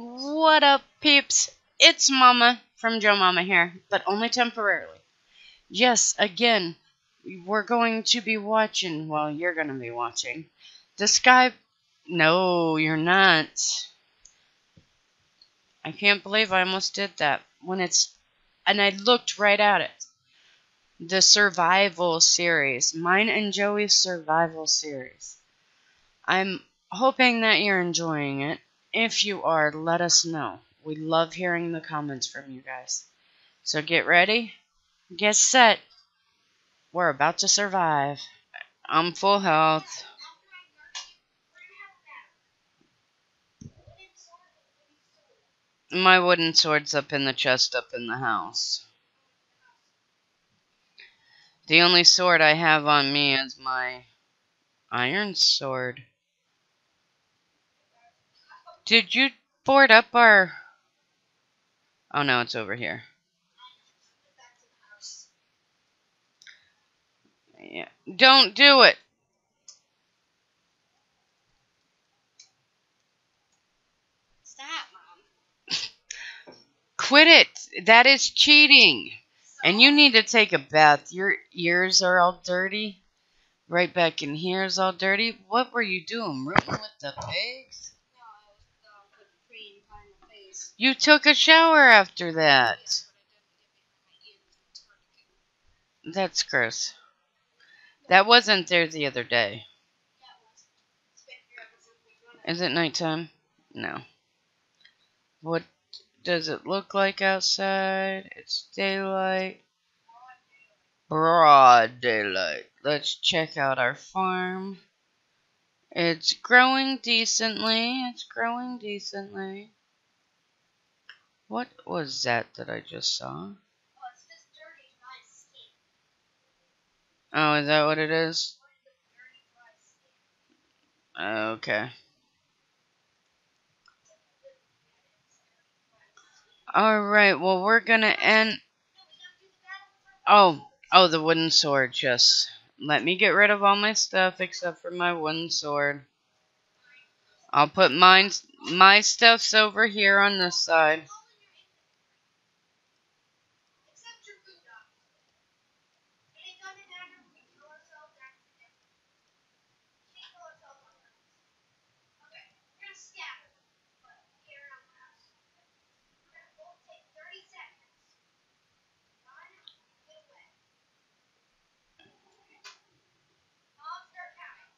What up, peeps? It's Mama from Joe Momma here, but only temporarily. Yes, again, we're going to be watching, well, you're going to be watching, the Sky. No, you're not. I can't believe I almost did that. When it's. And I looked right at it. The Survival Series. Mine and Joey's Survival Series. I'm hoping that you're enjoying it. If you are, let us know. We love hearing the comments from you guys. So get ready, get set. We're about to survive. I'm full health. My wooden sword's up in the chest up in the house. The only sword I have on me is my iron sword. Did you board up our... Oh no, it's over here. Yeah. Don't do it. Stop, Mom. Quit it. That is cheating. And you need to take a bath. Your ears are all dirty. Right back in here is all dirty. What were you doing? Rooting with the pigs? No, I was um, putting cream behind my face. You took a shower after that. That's gross. That wasn't there the other day. Is it nighttime? No. What does it look like outside? It's daylight. Broad daylight. Let's check out our farm. It's growing decently. It's growing decently. What was that that I just saw? Oh, it's this dirty, dry skin. Oh, is that what it is? What is the dirty, dry skin? Okay. Alright, well, we're gonna end. No, we gotta do the battle with our Oh, oh, the wooden sword, just. Let me get rid of all my stuff except for my wooden sword. I'll put mine, my stuff's over here on this side. Except your food dog. Any gun and dagger, we can kill ourselves accidentally. We can't kill ourselves on purpose. Okay, we're gonna scatter them, but get around the house. We're gonna both take 30 seconds. Run, get away. I'll start counting.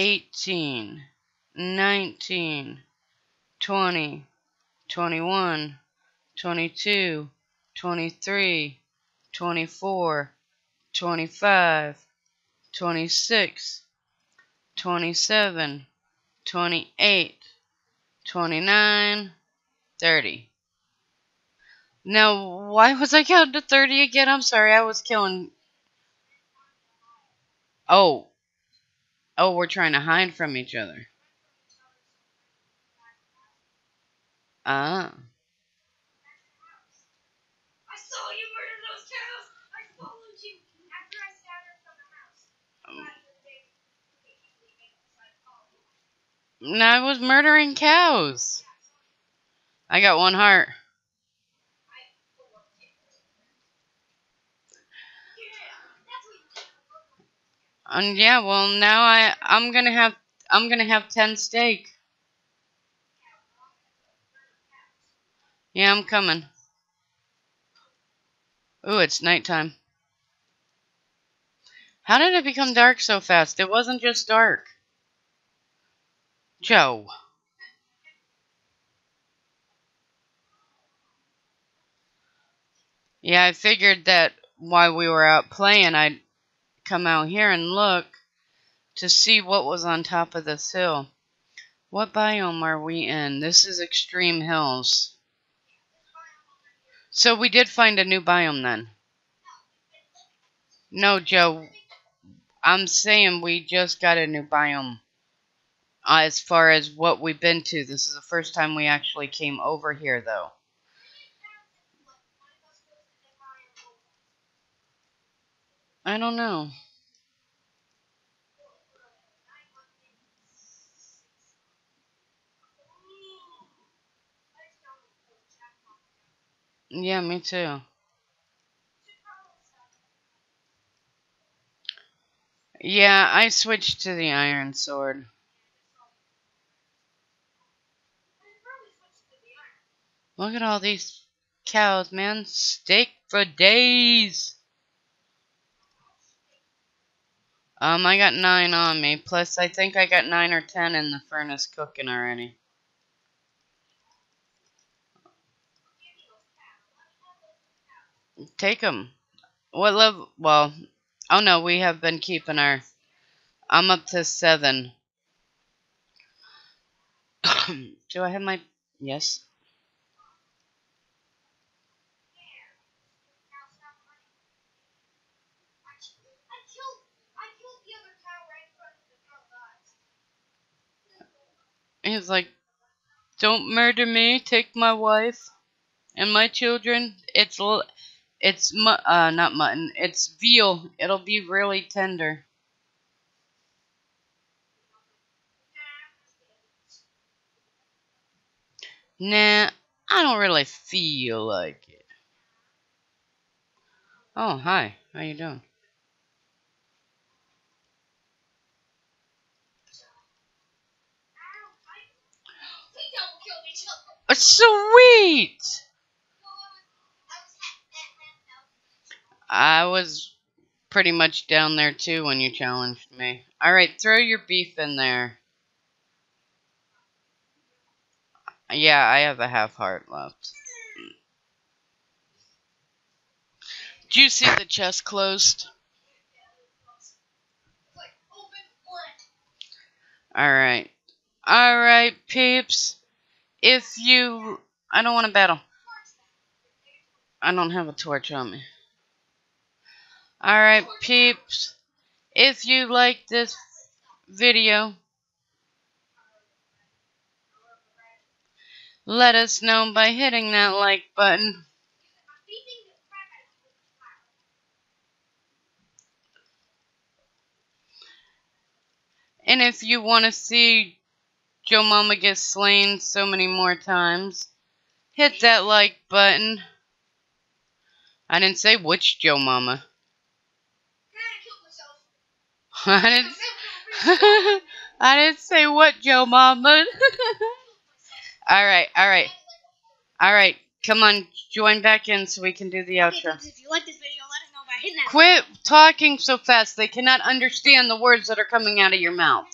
eighteen, nineteen, twenty, twenty-one, twenty-two, twenty-three, twenty-four, twenty-five, twenty-six, twenty-seven, twenty-eight, twenty-nine, thirty. Now, why was I counting to 30 again? I'm sorry, I was killing. Oh. Oh, we're trying to hide from each other. Ah. I saw you murder those cows. I followed you after I scattered from the house. Glad that they- they keep leaving, so I followed you. No, I was murdering cows. I got one heart. I followed you. Yeah, that's what you did. And yeah, well now I I'm gonna have I'm gonna have ten steak. Yeah, I'm coming. Ooh, it's nighttime. How did it become dark so fast? It wasn't just dark. Joe. Yeah, I figured that while we were out playing, I'd come out here and look to see what was on top of this hill. What biome are we in? This is Extreme Hills. So we did find a new biome then. No, Joe. I'm saying we just got a new biome. As far as what we've been to, this is the first time we actually came over here, though. I don't know. Yeah, me too. Yeah, I switched to the iron sword. Look at all these cows, man. Steak for days. Um, I got nine on me. Plus, I think I got nine or ten in the furnace cooking already. Take them. What level? Well, oh no, we have been keeping our. I'm up to seven. Do I have my. Yes. He's like, don't murder me. Take my wife and my children. It's it's uh not mutton. It's veal. It'll be really tender. Nah, I don't really feel like it. Oh, hi. How you doing? Sweet! I was pretty much down there too when you challenged me. Alright, throw your beef in there. Yeah, I have a half heart left. Do you see the chest closed? Alright. Alright, peeps. If you... I don't want to battle. I don't have a torch on me. Alright, peeps. If you like this video, let us know by hitting that like button. And if you want to see Joe Momma gets slain so many more times, hit that like button. I didn't say which Joe Momma. I didn't. I didn't say what, Joe Momma. all right, all right, all right. Come on, join back in so we can do the outro. Quit talking so fast. They cannot understand the words that are coming out of your mouth.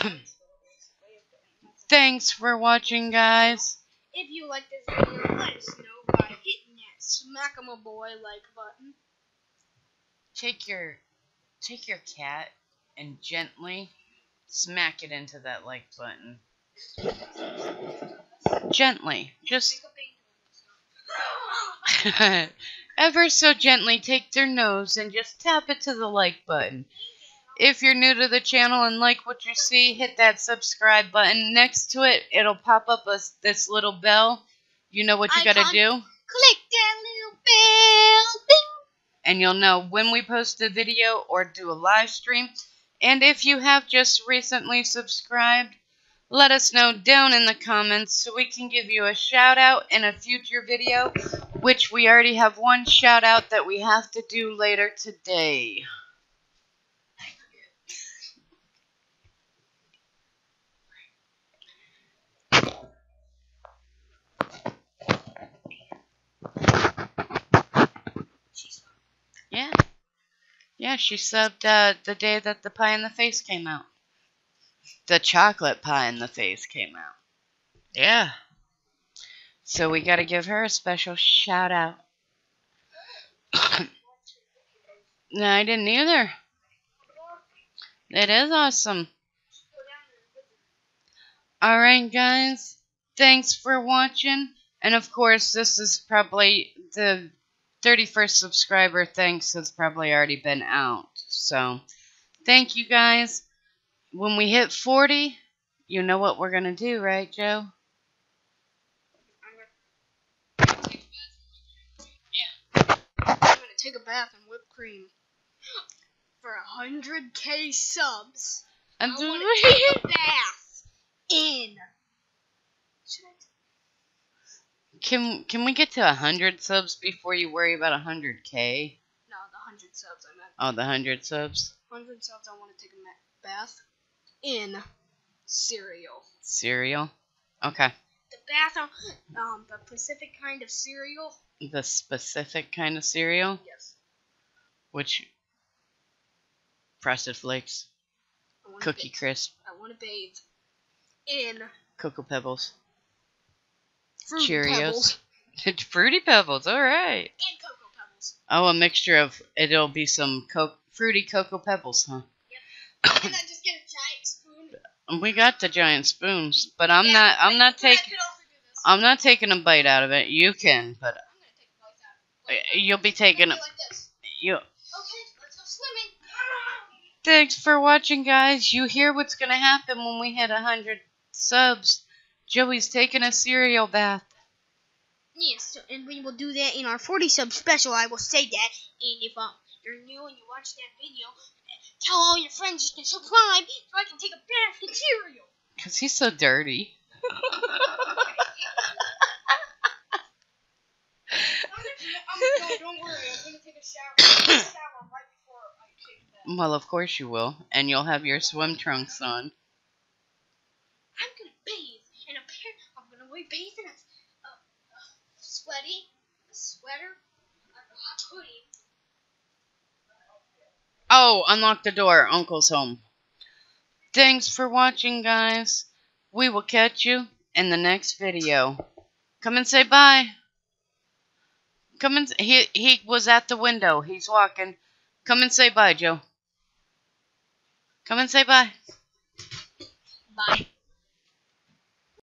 Thanks for watching, guys. If you like this video, let us know by hitting that smack 'em a boy like button. Take your take your cat and gently smack it into that like button. Gently. Just ever so gently take their nose and just tap it to the like button. If you're new to the channel and like what you see, hit that subscribe button. Next to it, it'll pop up a, this little bell. You know what you gotta do? Click that little bell. Ding and you'll know when we post a video or do a live stream. And if you have just recently subscribed, let us know down in the comments so we can give you a shout out in a future video, which we already have one shout out that we have to do later today. Yeah. Yeah, she subbed uh, the day that the pie in the face came out. The chocolate pie in the face came out. Yeah. So we got to give her a special shout out. no, I didn't either. It is awesome. Alright, guys. Thanks for watching. And of course, this is probably the 31st subscriber thanks has probably already been out. So, thank you guys. When we hit 40, you know what we're going to do, right, Joe? I'm gonna take a bath in whipped cream. For a hundred K subs. I I'm want doing- to take a bath in. Should I? Can can we get to 100 subs before you worry about 100k? No, the hundred subs I meant. Oh, the 100 subs? Hundred subs. I want to take a bath in cereal. Cereal? Okay. The bath, on- um, the specific kind of cereal. The specific kind of cereal? Yes. Which Frosted Flakes, Cookie ba- Crisp, I want to bathe in Cocoa Pebbles, fruit Cheerios. pebbles Fruity Pebbles, alright. and cocoa pebbles. Oh, a mixture of, it'll be some co- fruity Cocoa Pebbles, huh? Yep. and I just get a giant spoon. We got the giant spoons, but I'm Yeah, not, I'm not taking, could also do this. I'm not taking a bite out of it. You can, but I'm gonna take a bite out. uh, you'll be taking, Like you, Okay, let's go swimming. Thanks for watching, guys. You hear what's going to happen when we hit 100 subs. Joey's taking a cereal bath. Yes, so, and we will do that in our 40 sub special. I will say that. And if um, you're new and you watch that video, tell all your friends to subscribe so I can take a bath in cereal. Because he's so dirty. I'm, no, don't worry. I'm gonna take a shower. I'm gonna shower right before I take that. Well, of course you will. And you'll have your swim trunks on. I'm gonna bathe in a pair. I'm gonna wear bathe in a, a, a sweaty, a sweater, a hoodie. Oh, unlock the door. Uncle's home. Thanks for watching, guys. We will catch you in the next video. Come and say bye. Come and he he was at the window. He's walking. Come and say bye, Joe. Come and say bye. Bye.